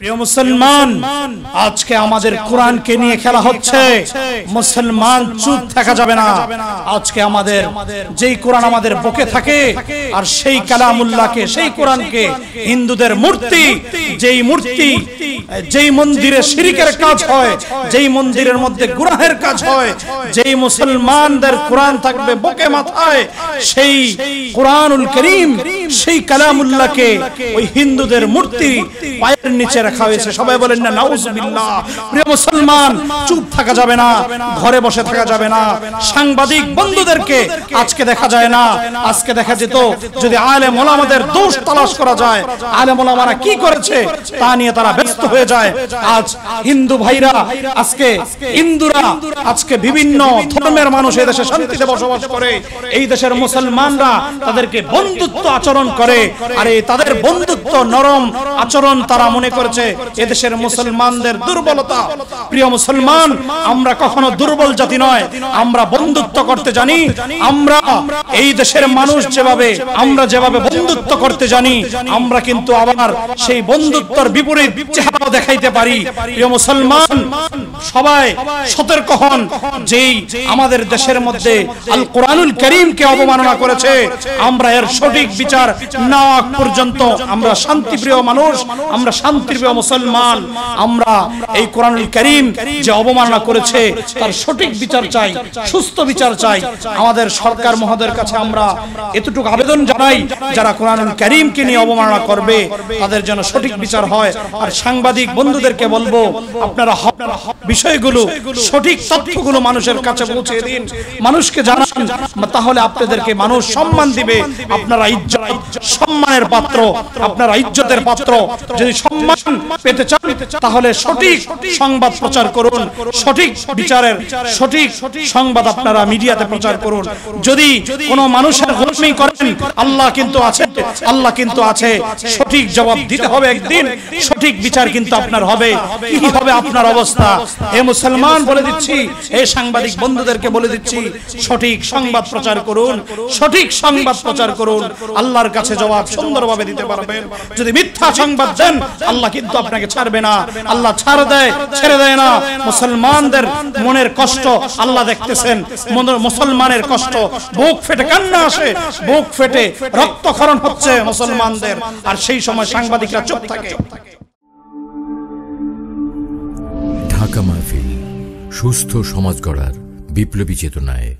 প্রিয় মুসলমান আজকে আমাদের কোরআনকে নিয়ে খেলা হচ্ছে। মুসলমান চুপ থাকা যাবে না। আজকে আমাদের যেই কোরআন আমাদের বুকে থাকে আর সেই কালামুল্লাহকে সেই কোরআনকে হিন্দুদের মূর্তি যেই মূর্তি যেই মন্দিরে শিরিকের কাজ হয় যেই মন্দিরের মধ্যে গুনাহের কাজ হয় যেই মুসলমানদের কোরআন থাকবে বুকে মাথায় সেই কোরআনুল করিম সেই কালামুল্লাহকে ওই হিন্দুদের মূর্তি পায়ের নিচে রাখা হয়েছে। সবাই বলেন না নাউজুবিল্লাহ। প্রিয় মুসলমান চুপ থাকা যাবে না ঘরে বসে থাকা যাবে না। সাংবাদিক বন্ধুদেরকে আজকে দেখা যায় না আজকে দেখা যেত যদি আলেম ওলামাদের দোষ তালাশ করা যায় আলেম ওলামারা কি করেছে তা নিয়ে তারা ব্যস্ত হয়ে যায়। আজ হিন্দু ভাইরা আজকে হিন্দুরা আজকে বিভিন্ন ধর্মের মানুষ এই দেশে শান্তিতে বসবাস করে এই দেশের মুসলমানরা তাদেরকে বন্ধুত্ব আচরণ করে আরে তাদের বন্ধুত্ব নরম আচরণ তারা মনে করেছে এদেশের মুসলমানদের দুর্বলতা। প্রিয় মুসলমান, আমরা কখনো দুর্বল জাতি নয়, আমরা বন্ধুত্ব করতে জানি, আমরা এই দেশের মানুষ যেভাবে, আমরা যেভাবে বন্ধুত্ব করতে জানি, আমরা কিন্তু আবার সেই বন্ধুত্বর বিপরীত চেহারা দেখাইতে পারি। প্রিয় মুসলমান সবাই সতর্ক হন। যেই আমাদের দেশের মধ্যে আল কোরআনুল করিমকে অবমাননা করেছে আমরা এর সঠিক বিচার না পর্যন্ত আমরা শান্তিপ্রিয় মানুষ আমরা শান্তিপ্রিয় মুসলমান। আমরা এই কোরআনুল করিম যে অবমাননা করেছে তার সঠিক বিচার চাই সুস্থ বিচার চাই। আমাদের সরকার মহোদয়ের কাছে আমরা এতটুকু আবেদন জানাই যারা কোরআনুল করিমকে নিয়ে অবমাননা করবে তাদের যেন সঠিক বিচার হয়। আর সাংবাদিক বন্ধুদেরকে বলব আপনারা বিষয়গুলো সঠিক তথ্যগুলো মানুষের কাছে পৌঁছে দিন। মানুষকে জানান তাহলে আপনাদেরকে মানুষ সম্মান দিবে আপনারা ইজ্জত সম্মানের পাত্র আপনারা ইজ্জতের পাত্র। যদি সম্মান পেতে চান তাহলে সঠিক সংবাদ প্রচার করুন। সঠিক বিচারের সঠিক সংবাদ আপনারা মিডিয়াতে প্রচার করুন। যদি কোনো মানুষের গোলামি করেন আল্লাহ কিন্তু আছে। আল্লাহ কিন্তু আছে। সঠিক জবাব দিতে হবে একদিন। সঠিক বিচার কিন্তু আপনার হবে। কি হবে আপনার অবস্থা? হে মুসলমান বলে দিচ্ছি হে সাংবাদিক বন্ধুদেরকে বলে দিচ্ছি, সঠিক সংবাদ প্রচার করুন, সঠিক সংবাদ প্রচার করুন, আল্লাহর কাছে জবাব সুন্দরভাবে দিতে পারবেন। যদি মিথ্যা সংবাদ দেন, আল্লাহ কিন্তু আপনাকে ছাড়বে না। আল্লাহ ছাড় দেয়, ছেড়ে দেয় না। মুসলমানদের মনের কষ্ট আল্লাহ দেখতেছেন। মুসলমানের কষ্ট, বুক ফেটে কান্না আসে। বুক ফেটে রক্তক্ষরণ হচ্ছে মুসলমানদের। আর সেই সময় সাংবাদিকরা চুপ থাকে। ঢাকা মাহফিল সুস্থ সমাজ গড়ার বিপ্লবী চেতনায়